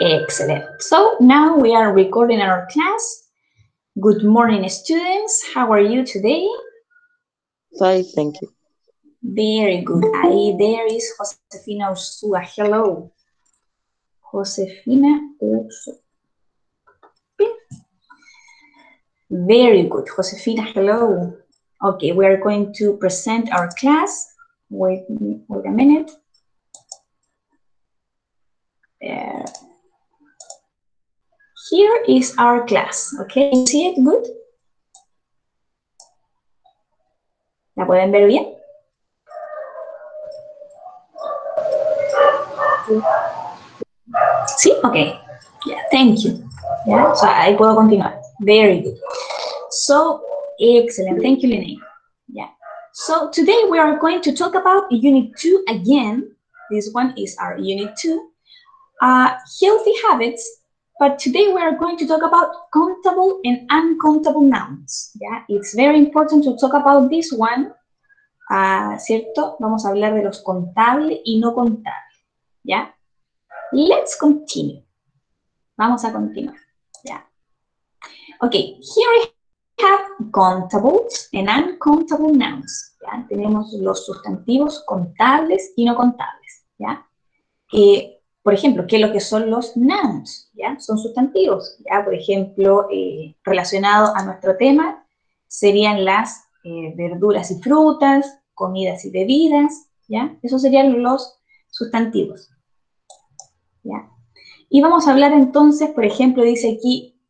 Excellent. So now we are recording our class. Good morning, students. How are you today? Fine, thank you. Very good. Ahí, there is Josefina Ursúa. Hello. Josefina Ursúa. Very good. Josefina, hello. Okay, we are going to present our class. Wait, wait a minute. Here is our class, okay? You see it good? ¿La pueden ver bien? Sí, okay. Yeah, thank you. Yeah, so ahí puedo continuar. Very good. So, excellent. Thank you, Lene. Yeah. So today we are going to talk about Unit 2 again. This one is our Unit 2. Uh, healthy habits, but today we are going to talk about countable and uncountable nouns. Yeah, it's very important to talk about this one. Uh, ¿Cierto? Vamos a hablar de los contables y no contables. ¿Ya? Let's continue. Vamos a continuar. ¿Ya? Okay, here we have countables and uncountable nouns. Tenemos los sustantivos contables y no contables. ¿ya? Eh, por ejemplo, ¿qué es lo que son los nouns? ¿ya? Son sustantivos. ¿ya? Por ejemplo, eh, relacionado a nuestro tema, serían las eh, verduras y frutas, comidas y bebidas. ¿ya? Esos serían los sustantivos. ¿ya? Y vamos a hablar entonces, por ejemplo, dice aquí,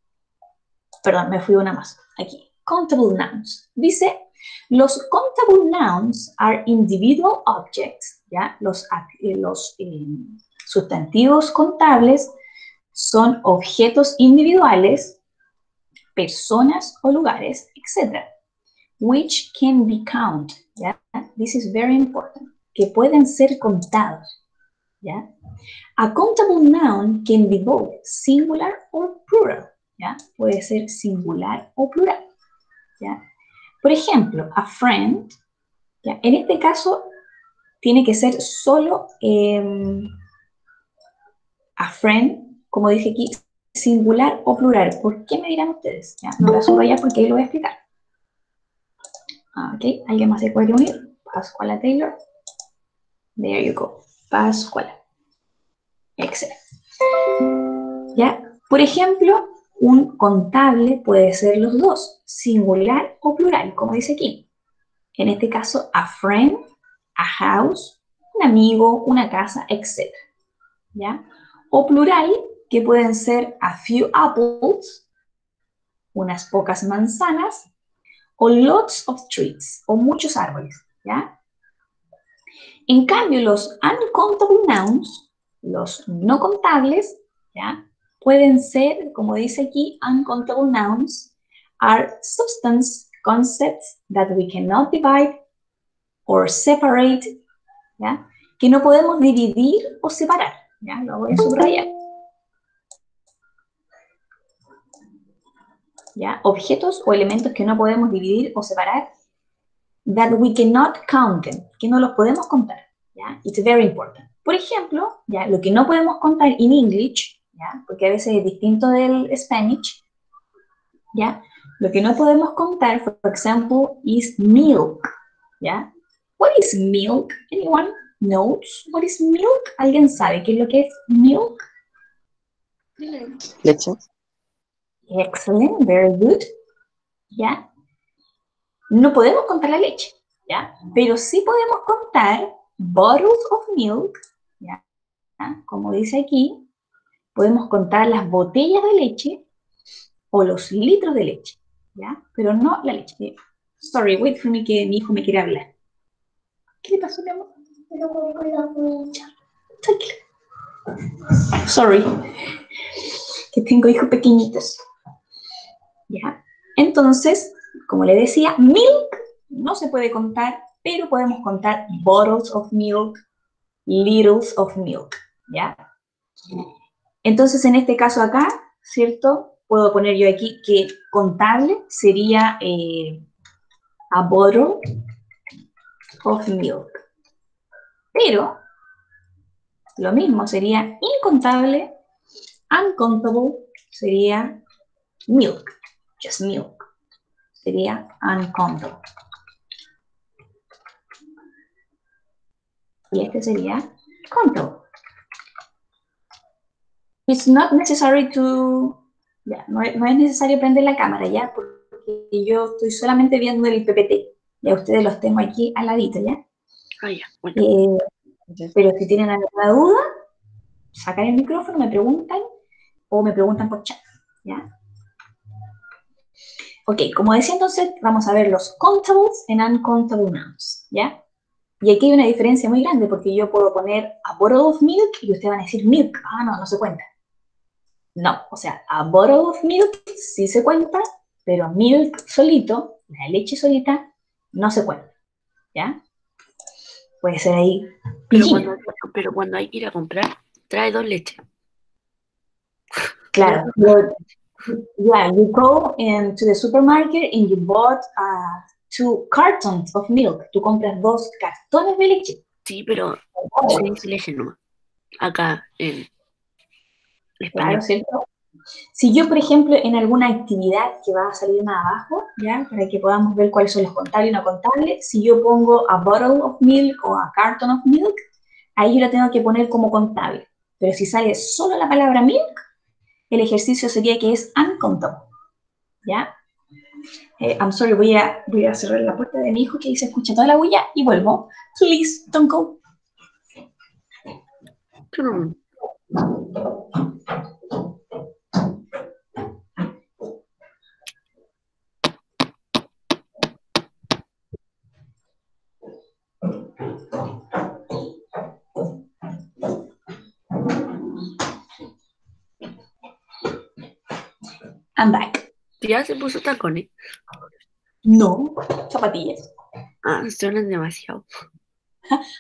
perdón, me fui una más, aquí, countable nouns. Dice, los countable nouns are individual objects, ¿ya? Los, los eh, sustantivos contables son objetos individuales, personas o lugares, etc. Which can be counted. This is very important, que pueden ser contados. A countable noun can be both singular or plural, ¿ya? Puede ser singular o plural, ¿ya? Por ejemplo, a friend, ¿ya? En este caso, tiene que ser solo eh, a friend, como dije aquí, singular o plural. ¿Por qué me dirán ustedes? ¿Ya? No la subrayo porque ahí lo voy a explicar. Ok, ¿alguien más se puede unir? Pascuala Taylor. There you go. Pascuala. Excelente. ¿Ya? Por ejemplo, un contable puede ser los dos, singular o plural, como dice aquí. En este caso, a friend, a house, un amigo, una casa, etc. ¿Ya? O plural, que pueden ser a few apples, unas pocas manzanas, o lots of trees, o muchos árboles. ¿Ya? En cambio, los uncountable nouns, los no contables, ¿ya? pueden ser, como dice aquí, uncountable nouns are substance concepts that we cannot divide or separate, ¿ya? que no podemos dividir o separar. ¿Ya? Lo voy a subrayar. ¿Ya? Objetos o elementos que no podemos dividir o separar that we cannot count them, que no los podemos contar. ¿ya? It's very important. Por ejemplo, ¿ya? lo que no podemos contar en English, ¿ya? porque a veces es distinto del Spanish, ¿ya? Lo que no podemos contar, for example, is milk, ¿ya? What is milk? Anyone knows what is milk? ¿Alguien sabe qué es lo que es milk? Leche. Excellent, very good. ¿Ya? No podemos contar la leche, ¿ya? Pero sí podemos contar bottles of milk, ¿ya? Como dice aquí, podemos contar las botellas de leche o los litros de leche, ¿ya? Pero no la leche. Sorry, wait for me que mi hijo me quiere hablar. ¿Qué le pasó, mi amor? Sorry, que tengo hijos pequeñitos. ¿Ya? Entonces, como le decía, milk no se puede contar, pero podemos contar bottles of milk, littles of milk, ¿ya? Entonces, en este caso acá, ¿cierto? Puedo poner yo aquí que contable sería eh, a bottle of milk. Pero, lo mismo sería incontable uncountable sería milk, just milk. Sería uncountable. Y este sería countable. It's not necessary to... Ya, no, no es necesario prender la cámara, ¿ya? Porque yo estoy solamente viendo el PPT. Ya ustedes los tengo aquí al ladito, ¿ya? Ah, ya, bueno. Eh, pero si tienen alguna duda, sacan el micrófono, me preguntan o me preguntan por chat, ¿ya? Ok, como decía entonces, vamos a ver los countables and uncountable nouns, ¿ya? Y aquí hay una diferencia muy grande porque yo puedo poner a bottle of milk y ustedes van a decir milk. Ah, no, no se cuenta. No, o sea, a bottle of milk sí se cuenta, pero milk solito, la leche solita, no se cuenta, ¿ya? Puede ser ahí. Pero cuando, pero cuando hay que ir a comprar, trae dos leches. Claro. but- yeah, you go into the supermarket and you bought uh, two cartons of milk. Tú compras dos cartones de leche. Sí, pero se dice leche nomás. Acá en Claro, español. ¿cierto? Si yo, por ejemplo, en alguna actividad que va a salir más abajo, ¿ya? Para que podamos ver cuáles son los contables y no contables, si yo pongo a bottle of milk o a carton of milk, ahí yo la tengo que poner como contable. Pero si sale solo la palabra milk, el ejercicio sería que es uncountable, ¿ya? Eh, I'm sorry, voy a, voy a cerrar la puerta de mi hijo que ahí se escucha toda la bulla y vuelvo. Please, don't go. I'm back. Ya se puso tacones. No, zapatillas. Ah, suenan demasiado.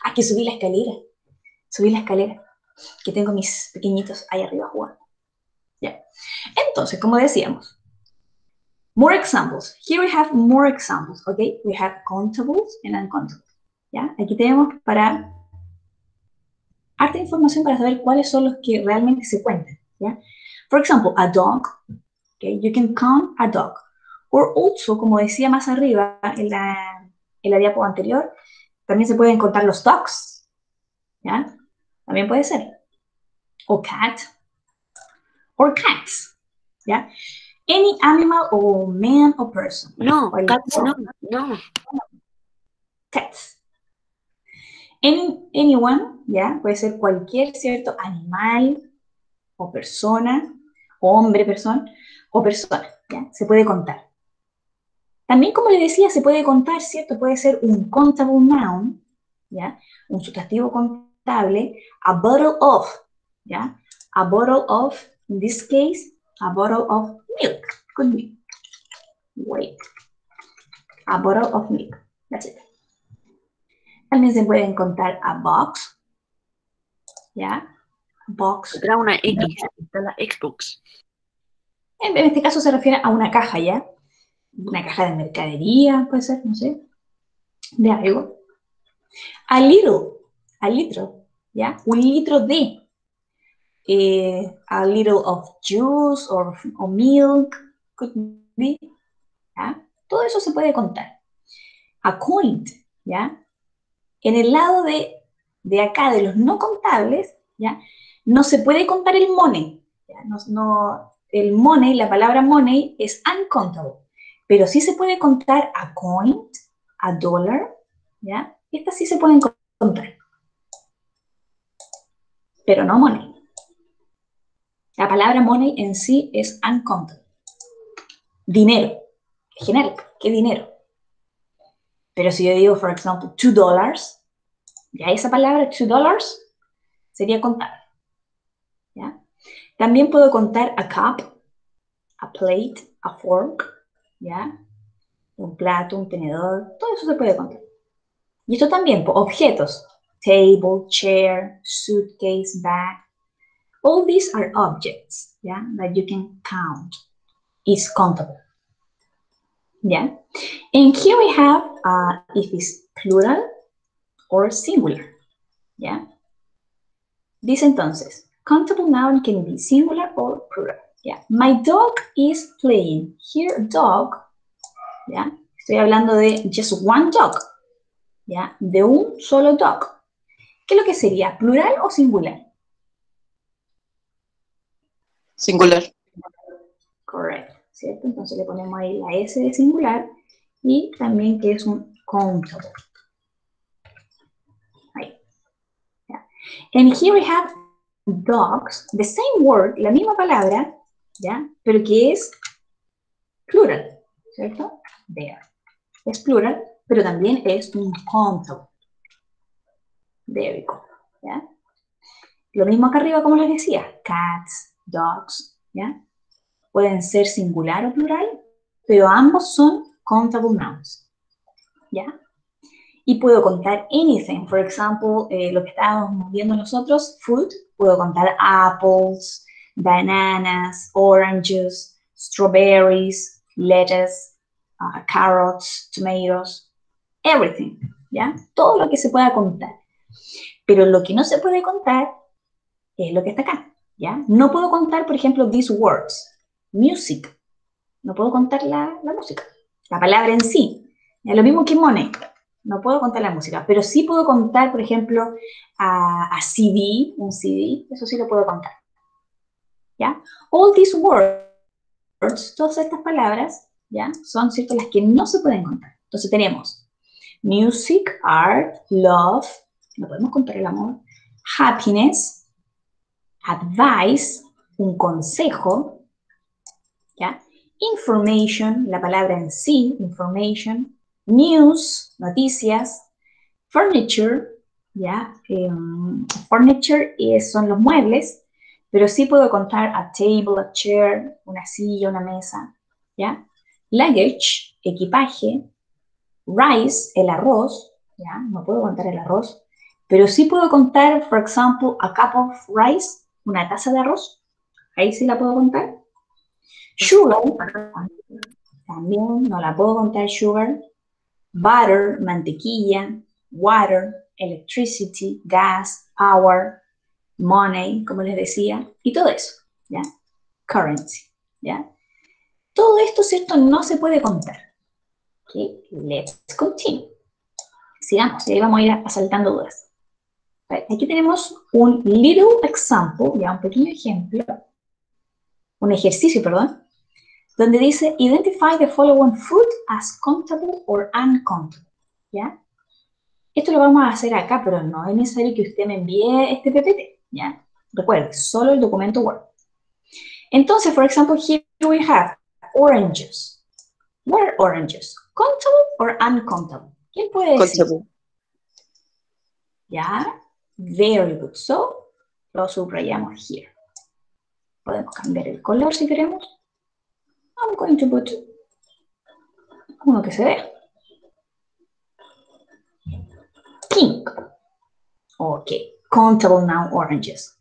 Ah, que subí la escalera. Subí la escalera. Que tengo mis pequeñitos ahí arriba jugando. Ya. Entonces, como decíamos, more examples. Here we have more examples, okay? We have countables and uncountables. ¿Ya? Aquí tenemos para harta información para saber cuáles son los que realmente se cuentan, ¿ya? For example, a dog, okay? You can count a dog. Or also, como decía más arriba en la, en la diapo anterior, también se pueden contar los dogs, ¿ya? También puede ser. O cat, or cats, ¿ya? Any animal or man or person. No, cats no, no. Cats. Any, anyone, ¿ya? Puede ser cualquier cierto animal o persona, hombre, persona, o persona, ¿ya? Se puede contar. También, como le decía, se puede contar, ¿cierto? Puede ser un countable noun, ¿ya? Un sustantivo contable, a bottle of, ¿ya? A bottle of, in this case, a bottle of milk. Could be. Wait. A bottle of milk. That's it. También se pueden contar a box, ¿ya? Box. Trae una X. Está la Xbox. En en este caso se refiere a una caja, ¿ya? Una caja de mercadería, puede ser, no sé, de algo. A little, a litro, ¿ya? Un litro de. eh, a little of juice or, or milk, could be, ¿ya? Todo eso se puede contar. A coin, ¿ya? En el lado de, de acá, de los no contables, ¿ya? No se puede contar el money. No, el money, la palabra money es uncountable, pero sí se puede contar a coin, a dollar, ¿ya? Estas sí se pueden co- contar, pero no money. La palabra money en sí es uncountable. Dinero, genérico, ¿qué dinero? Pero si yo digo, por ejemplo, two dollars, ya esa palabra, two dollars, sería contable, También puedo contar a cup, a plate, a fork, ¿ya? Un plato, un tenedor, todo eso se puede contar. Y esto también, objetos, table, chair, suitcase, bag. All these are objects, ¿ya? That you can count. Is countable. ¿Ya? And here we have uh, if it's plural or singular, ¿ya? Dice entonces, countable noun can be singular or plural. Yeah. My dog is playing. Here, dog. Yeah. Estoy hablando de just one dog. ¿Ya? De un solo dog. ¿Qué es lo que sería? ¿Plural o singular? Singular. Correcto, ¿cierto? Entonces le ponemos ahí la S de singular y también que es un countable. Ahí. ¿Ya? And here we have dogs, the same word, la misma palabra, ¿ya? Pero que es plural, ¿cierto? There. Es plural, pero también es un countable. There we go, ¿ya? Lo mismo acá arriba, como les decía, cats, dogs, ¿ya? Pueden ser singular o plural, pero ambos son countable nouns, ¿ya? Y puedo contar anything, for example, eh, lo que estábamos viendo nosotros, food, puedo contar apples, bananas, oranges, strawberries, lettuce, uh, carrots, tomatoes, everything, ¿ya? Todo lo que se pueda contar. Pero lo que no se puede contar es lo que está acá, ¿ya? No puedo contar, por ejemplo, these words, music. No puedo contar la, la música, la palabra en sí. ¿ya? Lo mismo que money. No puedo contar la música, pero sí puedo contar, por ejemplo, a, a CD, un CD, eso sí lo puedo contar. ¿Ya? All these words, todas estas palabras, ¿ya? Son, ¿cierto?, las que no se pueden contar. Entonces tenemos music, art, love, no podemos contar el amor, happiness, advice, un consejo, ¿ya? Information, la palabra en sí, information, news, noticias, furniture, ¿ya? Um, furniture es, son los muebles, pero sí puedo contar a table, a chair, una silla, una mesa, ¿ya? Luggage, equipaje, rice, el arroz, ¿ya? No puedo contar el arroz, pero sí puedo contar, por ejemplo, a cup of rice, una taza de arroz, ahí sí la puedo contar. Sugar, también no la puedo contar sugar. Butter, mantequilla. Water, electricity, gas, power, money, como les decía, y todo eso, ¿ya? Currency, ¿ya? Todo esto, ¿cierto? No se puede contar. Ok, let's continue. Sigamos, y ahí vamos a ir asaltando dudas. Aquí tenemos un little example, ya un pequeño ejemplo, un ejercicio, perdón, donde dice identify the following food as countable or uncountable. ¿Ya? Esto lo vamos a hacer acá, pero no es necesario que usted me envíe este PPT. ¿Ya? Recuerde, solo el documento Word. Entonces, por ejemplo, here we have oranges. What are oranges? Countable or uncountable? ¿Quién puede decir? Countable. ¿Ya? Very good. So, lo subrayamos here. Podemos cambiar el color si queremos. I'm going to put uno que se vea. Pink. Okay. Countable now oranges.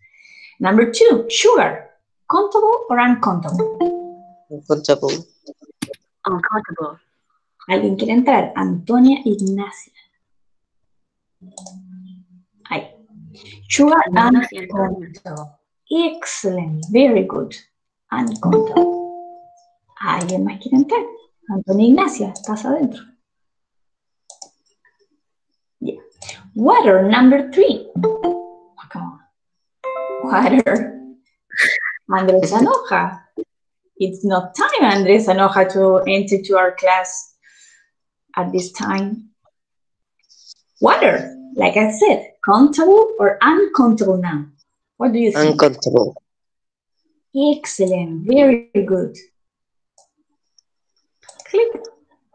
Number two, sugar. Countable or uncountable? Countable. Uncountable. ¿Alguien quiere entrar? Antonia Ignacia. Ahí. Sugar uncountable. Excellent. Very good. Uncountable. ¿Alguien más quiere entrar? Antonia Ignacia, estás adentro. Yeah. Water, number three. Oh, come on. Water. Andrés Anoja. It's not time, Andrés Anoja, to enter to our class at this time. Water, like I said, countable or uncountable now? What do you think? Uncountable. Excellent, very good. Click.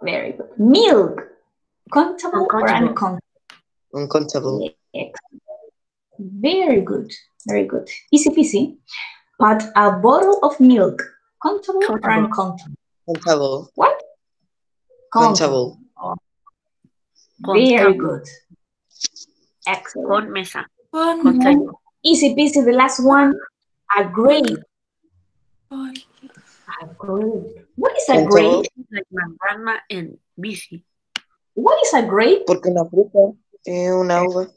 Very good. Milk, countable or Uncountable. uncountable? Uncountable. Excellent. Very good, very good. Easy peasy. But a bottle of milk, countable or Countable. uncountable? Countable. What? Countable. Very Countable. good. Excellent. Con mesa. Con. Easy peasy. The last one, a grape. A grape. What is a grape? Like my grandma and busy. What is a grape? Porque una fruta es una uva.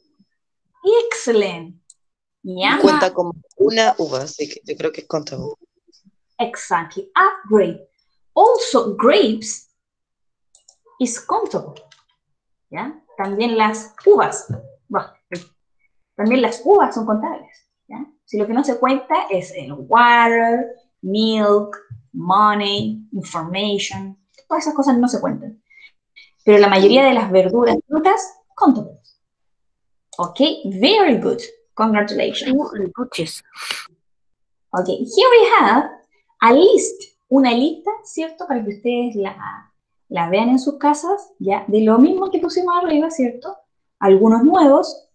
Excellent. Llama, Cuenta como una uva, así que yo creo que es contable. exactly, a grape. Also, grapes is countable. ¿Ya? También las uvas. Bueno, también las uvas son contables. ¿ya? Si lo que no se cuenta es el water, milk, money, information. Todas esas cosas no se cuentan. Pero la mayoría de las verduras y frutas, contables. Ok, very good. Congratulations. Ok, here we have a list, una lista, ¿cierto? Para que ustedes la, la vean en sus casas, ¿ya? De lo mismo que pusimos arriba, ¿cierto? Algunos nuevos,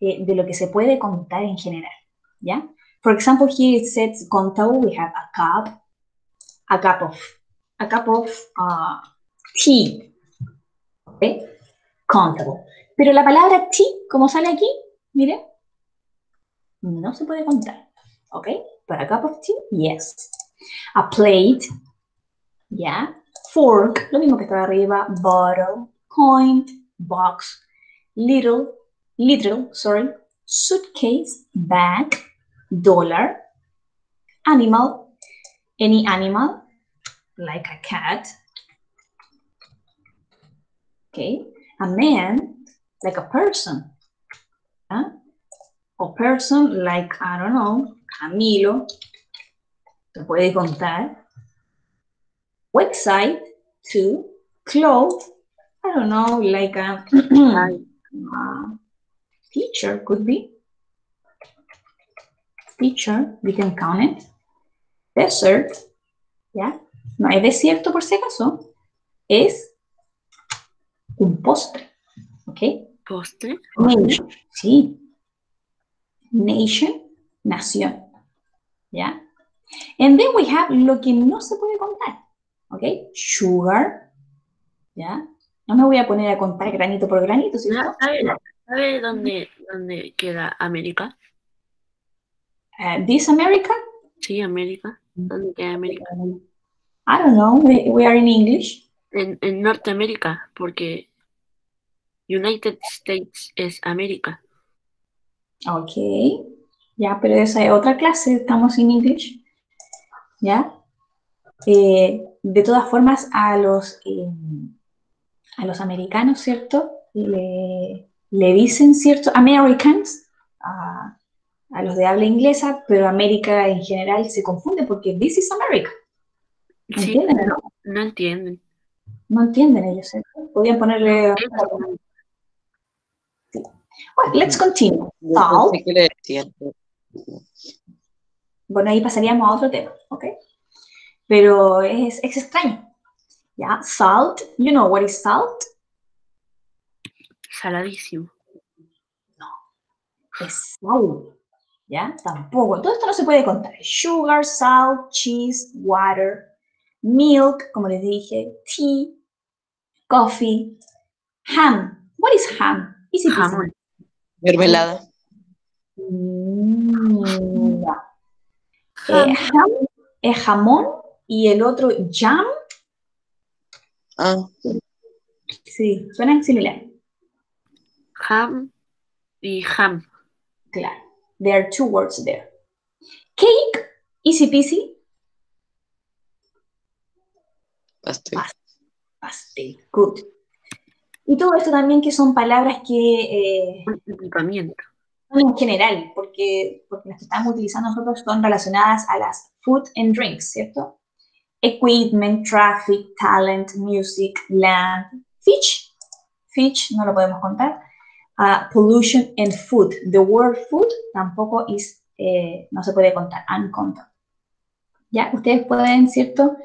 eh, de lo que se puede contar en general, ¿ya? For example, here it says countable, we have a cup, a cup of, a cup of uh, tea, ¿ok? Countable. Pero la palabra tea, como sale aquí, miren, no se puede contar, ¿ok? But a cup of tea, yes. A plate, yeah. Fork, lo mismo que estaba arriba. Bottle, coin, box, little, little, sorry. Suitcase, bag, dollar, animal, any animal, like a cat. Okay. A man, like a person. Huh? A person like, I don't know, Camilo, se puede contar. Website, to clothes, I don't know, like a, uh, teacher could be. Teacher, we can count it. Desert, ¿ya? No es desierto por si acaso, es un postre, ¿ok? Postre. Nation, sí. Nation, nación. ¿Ya? And then we have lo que no se puede contar. ¿Ok? Sugar. ¿Ya? No me voy a poner a contar granito por granito, ¿cierto? ¿Sabe, sabe dónde, dónde queda América? Uh, this America? Sí, América. ¿Dónde queda América? I don't know. We, we are in English. En, en Norteamérica, porque United States es América. Ok. Ya, pero esa es otra clase. Estamos en English. ¿Ya? Eh, de todas formas, a los, eh, a los americanos, ¿cierto? Le, le dicen, ¿cierto? Americans, a, a los de habla inglesa, pero América en general se confunde porque this is America. ¿No Sí, entienden, no? no entienden. No entienden ellos, ¿cierto? Podían ponerle... Well, let's continue. Bueno, ahí pasaríamos a otro tema, ¿ok? Pero es, es extraño. ¿Ya? Salt. You know what is salt? Saladísimo. Es sal. ¿Ya? Tampoco. Todo esto no se puede contar. Sugar, salt, cheese, water, milk, como les dije, tea, coffee, ham. What is ham? Easy. Jamón. Mermelada. Mm. Eh, ham es jamón y el otro jam, Ah, sí, suenan similar. Ham y ham. Claro. There are two words there. Cake, easy peasy, pastel. pastel, good. Y todo esto también que son palabras que eh, Un equipamiento. son en general, porque, porque las que estamos utilizando nosotros son relacionadas a las food and drinks, ¿cierto? Equipment, traffic, talent, music, land, fish, fish, no lo podemos contar, Ah, pollution and food. The word food tampoco es, eh, no se puede contar, uncontable. Ya, ustedes pueden, ¿cierto?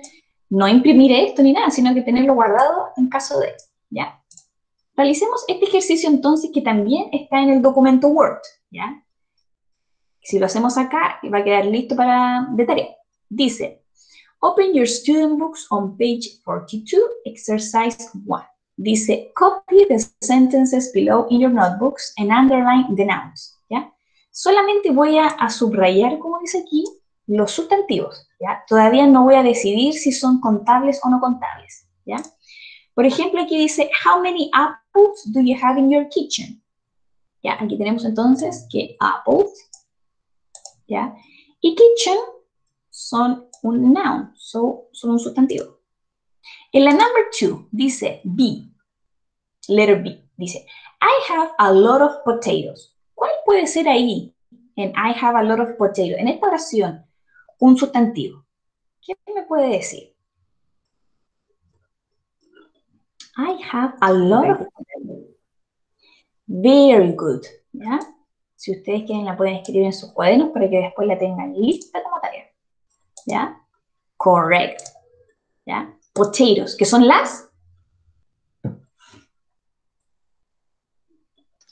No imprimir esto ni nada, sino que tenerlo guardado en caso de, ¿ya? Realicemos este ejercicio entonces que también está en el documento Word, ¿ya? Si lo hacemos acá, va a quedar listo para de tarea. Dice, open your student books on page 42, exercise 1. Dice, copy the sentences below in your notebooks and underline the nouns, ¿ya? Solamente voy a, subrayar, como dice aquí, los sustantivos, ¿ya? Todavía no voy a decidir si son contables o no contables, ¿ya? Por ejemplo, aquí dice, how many apples do you have in your kitchen? Ya, aquí tenemos entonces que apples ¿ya? Y kitchen son un noun, so, son un sustantivo. En la number two dice B, letter B, dice, I have a lot of potatoes. ¿Cuál puede ser ahí en I have a lot of potatoes? En esta oración, un sustantivo. ¿Quién me puede decir? I have a lot of potatoes. Very good. ¿ya? Si ustedes quieren, la pueden escribir en sus cuadernos para que después la tengan lista como tarea. ¿Ya? Correct. ¿Ya? Potatoes, que son las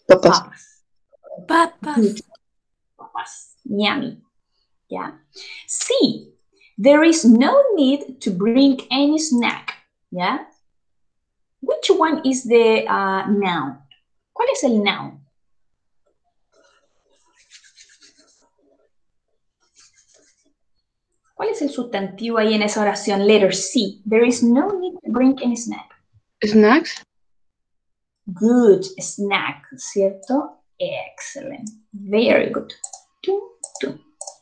Papas. papas. Papas. Papas. Yummy. ¿Ya? C. There is no need to bring any snack. ¿Ya? Which one is the uh, noun? ¿Cuál es el noun? ¿Cuál es el sustantivo ahí en esa oración? Letter C. There is no need to bring any snack. Snacks. Good snack, ¿cierto? Excellent. Very good.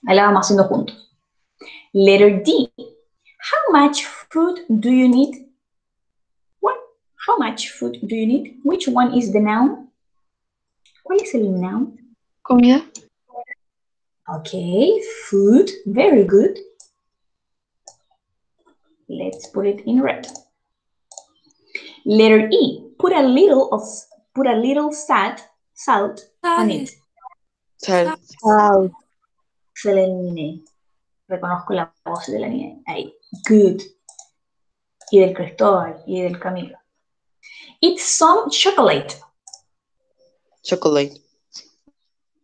Ahí la vamos haciendo juntos. Letter D. How much food do you need? What? How much food do you need? Which one is the noun? ¿Cuál es el noun? Comida. Okay, food. Very good. Let's put it in red. Letter E. Put a little of put a little salt salt on it. Sal. Excelente, Nine. Reconozco la voz de la niña. Ahí. Good. Y del Cristóbal y del Camilo. Eat some chocolate. Chocolate.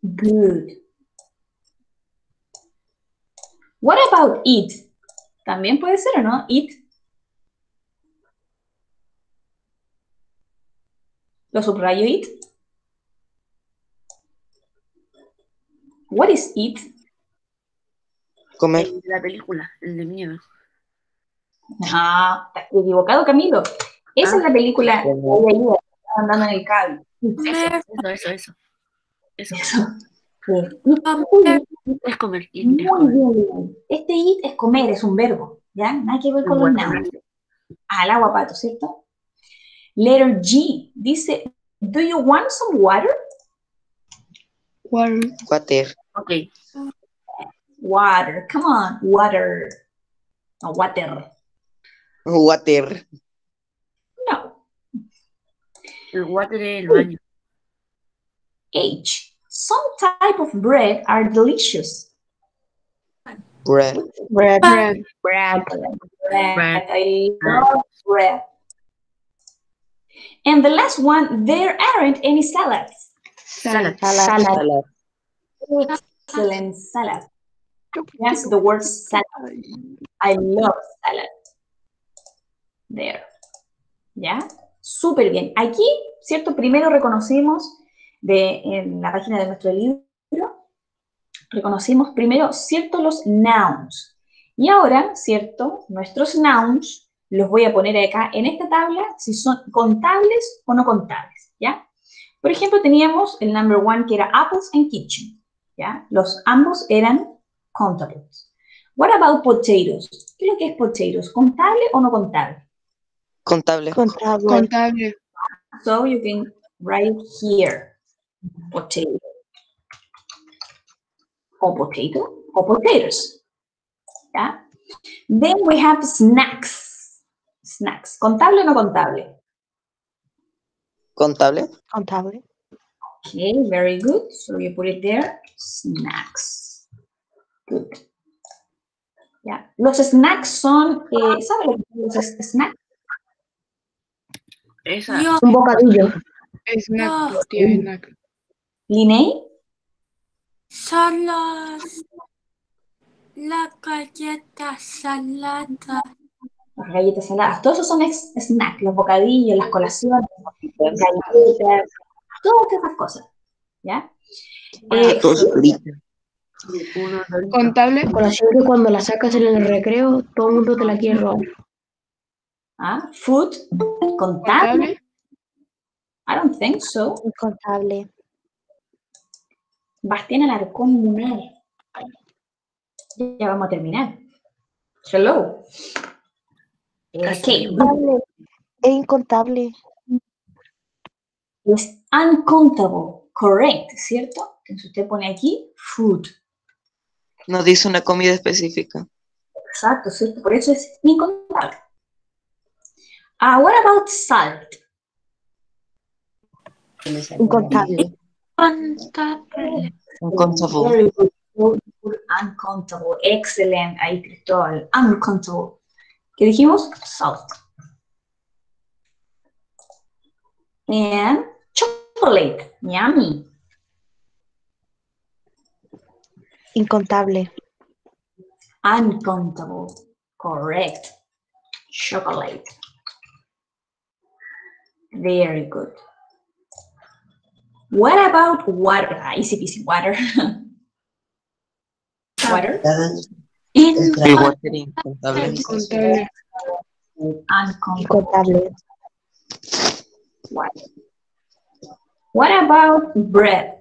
Good. What about eat? También puede ser, ¿o no? Eat. Lo subrayo eat. What is eat? Comer. El de la película, el de miedo. Ah, estás equivocado, Camilo. Esa Ah. es la película de ahí, andando en el cable. Eso, eso, eso. Eso. Eso. Sí. Es comer. y- Muy es comer. bien. Este eat es comer, es un verbo, ¿ya? Nada que ver con los nouns. Al agua, pato, ¿cierto? Letter G dice, do you want some water? Water. Water. Ok. Water, come on, water. No, water. Water. No. El water del baño. H. Some type of bread are delicious. Bread. Bread. Bread. Bread. Bread. I love bread. And the last one, there aren't any salads. Salad. Salad. Salad. Excellent salad. That's the word salad. I love salad. There. ¿Ya? Súper bien. Aquí, ¿cierto? Primero reconocimos de, en la página de nuestro libro, reconocimos primero, ¿cierto? Los nouns. Y ahora, ¿cierto? Nuestros nouns los voy a poner acá en esta tabla si son contables o no contables, ¿ya? Por ejemplo, teníamos el number one que era apples and kitchen, ¿ya? Los ambos eran contables. What about potatoes? ¿Qué es lo que es potatoes? ¿Contable o no contable? Contable. Contable. So you can write here, potato. O potato, o potatoes. ¿Ya? Then we have snacks. Snacks. ¿Contable o no contable? Contable. Contable. Okay, very good. So you put it there. Snacks. Good. Ya. Los snacks son, eh, ¿sabe lo que son los snacks? Esa. Un bocadillo. Snack. Linnea? Son los la galleta salada. Las galletas saladas. Todos esos son snacks. Los bocadillos, las colaciones, las galletas, todas esas cosas. ¿Ya? Eh, Contable. Colación que cuando la sacas en el recreo, todo el mundo te la quiere robar. ¿ah? Food, contable. Contable. I don't think so. Contable. Bastián Alarcón Munal. Ya vamos a terminar. Hello. Casi. Ok, Es incontable. es uncountable, correct, ¿cierto? Entonces usted pone aquí food. No dice una comida específica. Exacto, ¿cierto? Por eso es incontable. Ah, what about salt? Incontable. Very good, Uncountable. Excellent. Ahí, Cristóbal. Uncountable. ¿Qué dijimos? Salt. And chocolate. Yummy. Incontable. Uncountable. Correct. Chocolate. Very good. What about water? Ah, easy peasy water. water. In El water incontable. What about bread?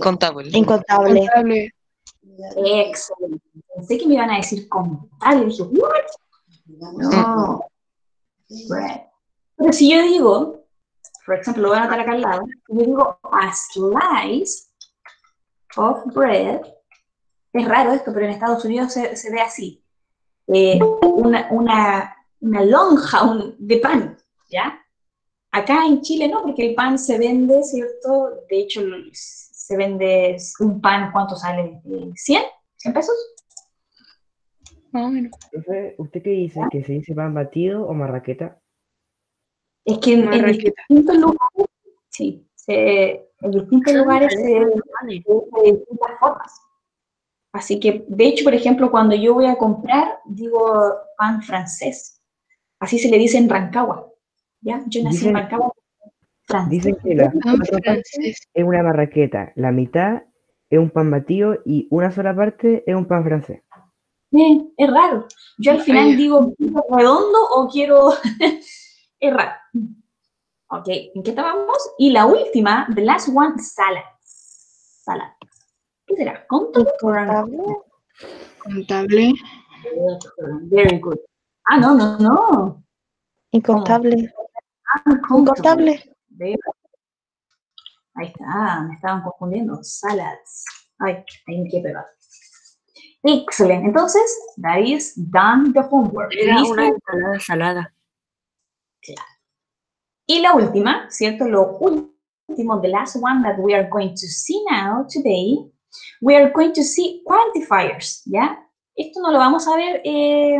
Contable. Incontable. Contable. Excellent. Pensé que me iban a decir contable. Dije, what? No. Bread. Pero si yo digo, por ejemplo, lo voy a anotar acá al lado, yo digo a slice of bread, es raro esto, pero en Estados Unidos se, se ve así. Eh, una, una, una lonja un- de pan, ¿ya? Acá en Chile no, porque el pan se vende, ¿cierto? De hecho, se vende un pan, ¿cuánto sale? Eh, ¿100? ¿100 pesos? Más o menos. ¿usted qué dice? ¿Que se dice pan batido o marraqueta? Es que en, en distintos lugares, sí, se- en distintos Son lugares se de distintas formas. Así que, de hecho, por ejemplo, cuando yo voy a comprar, digo pan francés. Así se le dice en Rancagua. ¿Ya? Yo nací en Dicen- Rancagua. francés. Dicen que la Pan francés. es una marraqueta, la mitad es un pan batido y una sola parte es un pan francés. Eh, es raro. Yo al final digo, ¿quiero redondo o quiero...? es raro. Ok, ¿en qué estábamos? Y la última, the last one, salad. Salad. ¿Qué será? ¿Contable? Contable. Very good. Ah, no, no, no. Incontable. Good. Ahí está, me estaban confundiendo. Salads. Ay, ahí me quedé pegado. Excelente. Entonces, that is done the homework. Era ¿Listo? una ensalada salada. Y la última, ¿cierto? Lo último, the last one that we are going to see now today, we are going to see quantifiers, ¿ya? Esto no lo vamos a ver eh,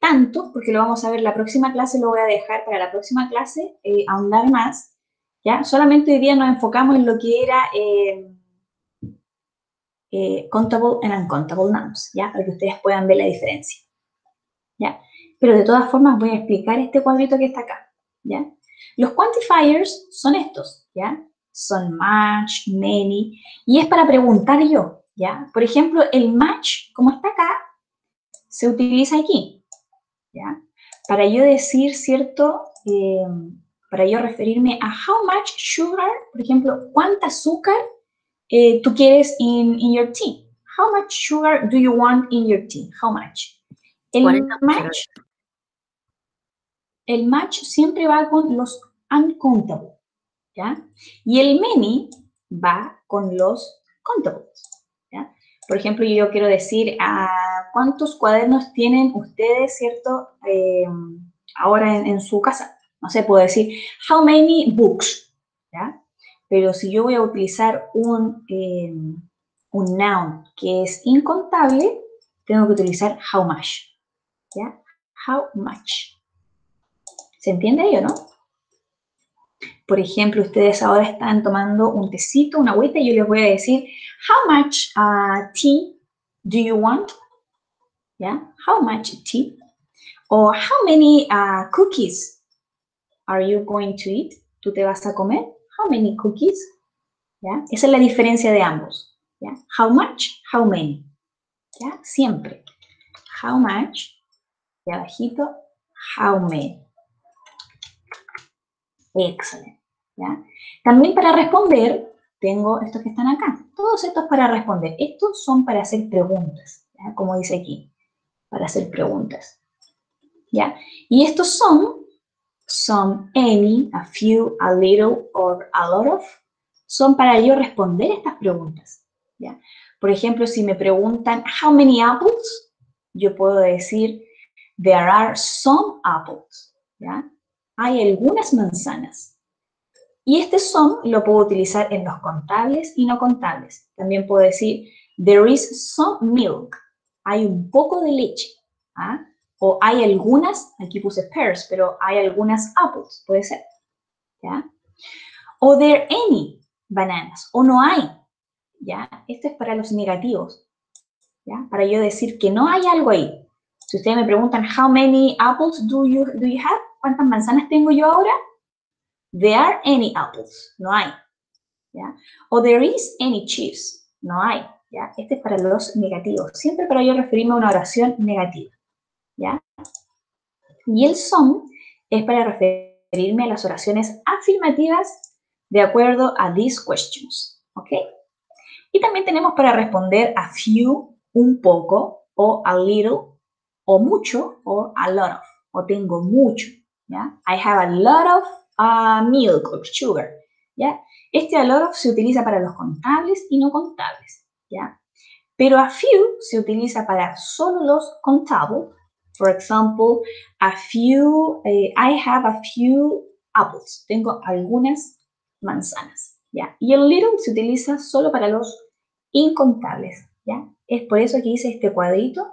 tanto, porque lo vamos a ver la próxima clase, lo voy a dejar para la próxima clase, eh, ahondar más, ¿ya? Solamente hoy día nos enfocamos en lo que era eh, eh, countable and uncountable nouns, ¿ya? Para que ustedes puedan ver la diferencia, ¿ya? Pero de todas formas voy a explicar este cuadrito que está acá. ¿Ya? Los quantifiers son estos, ¿ya? Son match, many, y es para preguntar yo, ¿ya? Por ejemplo, el match, como está acá, se utiliza aquí, ¿ya? Para yo decir, ¿cierto? Eh, para yo referirme a how much sugar, por ejemplo, cuánta azúcar eh, tú quieres in, in your tea. How much sugar do you want in your tea? How much? El 40 match el match siempre va con los uncountable, ¿ya? Y el many va con los countables, ¿ya? Por ejemplo, yo quiero decir, ah, ¿cuántos cuadernos tienen ustedes, cierto, eh, ahora en, su casa? No sé, puedo decir, how many books, ¿ya? Pero si yo voy a utilizar un, eh, un noun que es incontable, tengo que utilizar how much, ¿ya? How much. ¿Se entiende ahí o no? Por ejemplo, ustedes ahora están tomando un tecito, una agüita, y yo les voy a decir, how much uh, tea do you want? ¿Ya? How much tea? O how many uh, cookies are you going to eat? ¿Tú te vas a comer? How many cookies? ¿Ya? Esa es la diferencia de ambos. ¿Ya? How much, how many. ¿Ya? Siempre. How much, y abajito, how many. Excelente. ¿ya? También para responder, tengo estos que están acá. Todos estos para responder. Estos son para hacer preguntas, ¿ya? como dice aquí, para hacer preguntas. ¿ya? Y estos son some, any, a few, a little, or a lot of. Son para yo responder estas preguntas. ¿ya? Por ejemplo, si me preguntan, how many apples? Yo puedo decir, there are some apples. ¿ya? Hay algunas manzanas. Y este some lo puedo utilizar en los contables y no contables. También puedo decir, there is some milk. Hay un poco de leche. ¿ah? O hay algunas, aquí puse pears, pero hay algunas apples, puede ser. ¿ya? O there any bananas. O no hay. ¿ya? Esto es para los negativos. ¿ya? Para yo decir que no hay algo ahí. Si ustedes me preguntan, how many apples do you, do you have? ¿Cuántas manzanas tengo yo ahora? There are any apples. No hay. ¿ya? O there is any cheese. No hay. Este es para los negativos. Siempre para yo referirme a una oración negativa. ¿ya? Y el son es para referirme a las oraciones afirmativas de acuerdo a these questions. ¿Ok? Y también tenemos para responder a few, un poco, o a little, o mucho, o a lot of, o tengo mucho. ¿Ya? I have a lot of uh, milk or sugar. ¿ya? Este a lot of se utiliza para los contables y no contables. ¿ya? Pero a few se utiliza para solo los contables. For example, a few, eh, I have a few apples. Tengo algunas manzanas. ¿ya? Y el little se utiliza solo para los incontables. ¿ya? Es por eso que hice este cuadrito,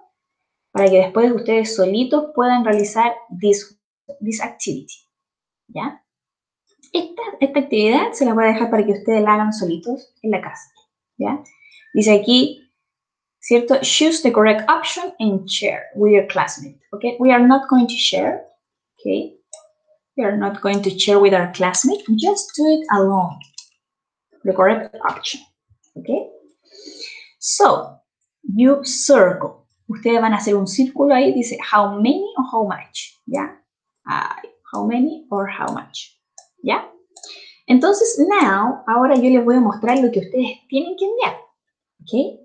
para que después ustedes solitos puedan realizar this, this activity. ¿ya? Esta, esta actividad se la voy a dejar para que ustedes la hagan solitos en la casa. ¿ya? Dice aquí, ¿cierto? Choose the correct option and share with your classmate. Okay, we are not going to share. Okay, we are not going to share with our classmate. Just do it alone. The correct option. Okay. So, you circle. Ustedes van a hacer un círculo ahí, dice how many or how much. ¿Ya? How many or how much. ¿Ya? Entonces, now, ahora yo les voy a mostrar lo que ustedes tienen que enviar. ¿Ok?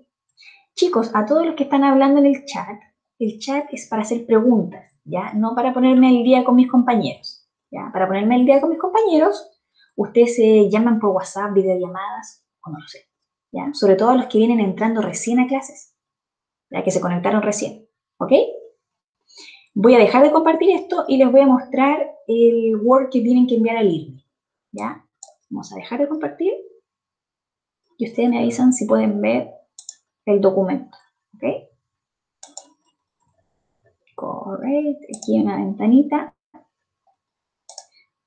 Chicos, a todos los que están hablando en el chat, el chat es para hacer preguntas, ¿ya? No para ponerme al día con mis compañeros, ¿ya? Para ponerme al día con mis compañeros, ustedes se llaman por WhatsApp, videollamadas, o no lo sé, ¿ya? Sobre todo los que vienen entrando recién a clases, ya que se conectaron recién, ¿ok? Voy a dejar de compartir esto y les voy a mostrar el Word que tienen que enviar al IRMI, ¿ya? Vamos a dejar de compartir y ustedes me avisan si pueden ver el documento. ¿Ok? Correcto. Aquí una ventanita.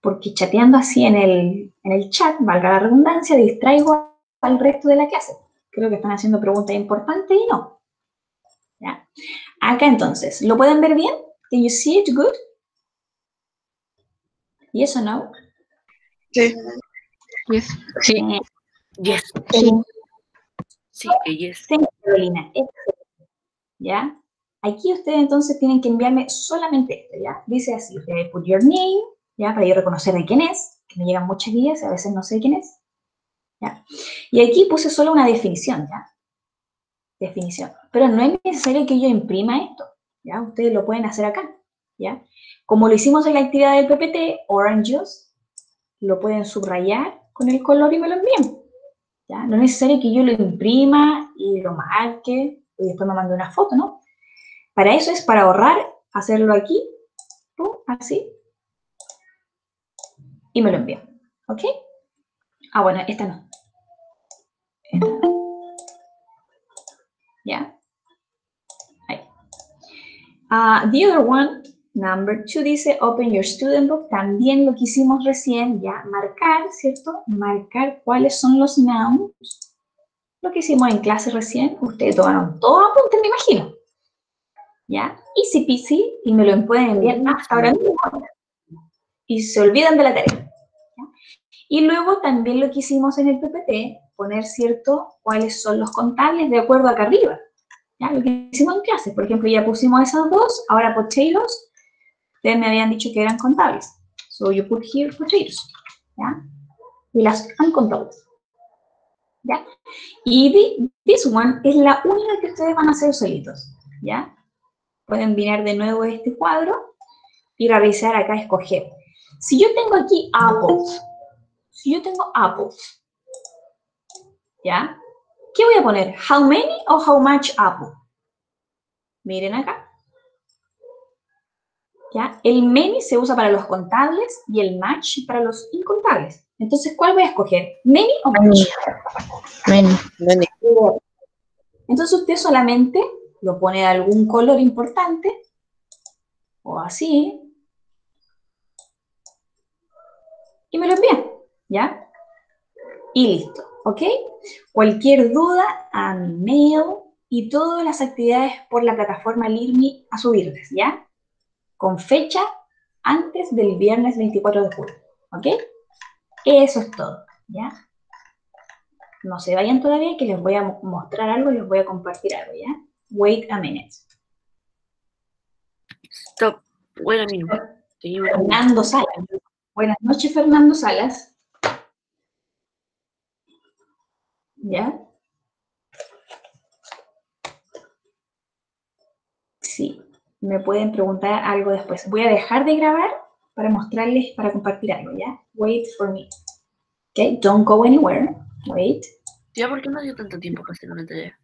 Porque chateando así en el, en el chat, valga la redundancia, distraigo al resto de la clase. Creo que están haciendo preguntas importantes y no. ¿Ya? Acá entonces, ¿lo pueden ver bien? Can you see it good? Yes or no? Sí. Yes. Sí. Eh, Yes. Sí. Sí, yes. Thank you, Carolina. ¿Ya? Aquí ustedes entonces tienen que enviarme solamente esto, ¿ya? Dice así, ustedes put your name, ¿ya? Para yo reconocer de quién es, que me llegan muchas guías, a veces no sé quién es, ¿ya? Y aquí puse solo una definición, ¿ya? Definición. Pero no es necesario que yo imprima esto, ¿ya? Ustedes lo pueden hacer acá, ¿ya? Como lo hicimos en la actividad del PPT, Orange lo pueden subrayar con el color y me lo envían. ¿ya? No es necesario que yo lo imprima y lo marque y después me mande una foto, ¿no? Para eso es para ahorrar, hacerlo aquí, así, y me lo envío, ¿ok? Ah, bueno, esta no. Esta. ¿Ya? Ah, the other one, number two, dice open your student book. También lo que hicimos recién, ya, marcar, ¿cierto? Marcar cuáles son los nouns. Lo que hicimos en clase recién, ustedes tomaron todo apunte, me imagino. ¿Ya? Easy peasy, y me lo pueden enviar hasta ahora mismo. Y se olvidan de la tarea. ¿ya? Y luego también lo que hicimos en el PPT, poner, ¿cierto?, cuáles son los contables de acuerdo acá arriba. ¿Ya? Lo que hicimos en clase. Por ejemplo, ya pusimos esas dos, ahora potatoes. Ustedes me habían dicho que eran contables. So you put here potatoes. ¿Ya? Y las uncontables. ¿ya? Y thi- this one es la única que ustedes van a hacer solitos, ¿ya? Pueden mirar de nuevo este cuadro y revisar acá, escoger. Si yo tengo aquí apples, si yo tengo apples, ¿ya? ¿Qué voy a poner? ¿How many o how much apple? Miren acá. ¿Ya? El many se usa para los contables y el much para los incontables. Entonces, ¿cuál voy a escoger? ¿Many o much? Many. Many. Entonces usted solamente lo pone de algún color importante, o así, y me lo envía, ¿ya? Y listo, ¿ok? Cualquier duda a mi mail y todas las actividades por la plataforma Learme a subirlas, ¿ya? Con fecha antes del viernes 24 de julio, ¿ok? Eso es todo, ¿ya? No se vayan todavía, que les voy a mo- mostrar algo, les voy a compartir algo, ¿ya? Wait a minute. Stop. Wait a minute. Seguimos. Fernando Salas. Buenas noches, Fernando Salas. ¿Ya? Sí, me pueden preguntar algo después. Voy a dejar de grabar para mostrarles, para compartir algo, ¿ya? Wait for me. Ok, don't go anywhere. Wait. Ya, ¿por qué no dio tanto tiempo para?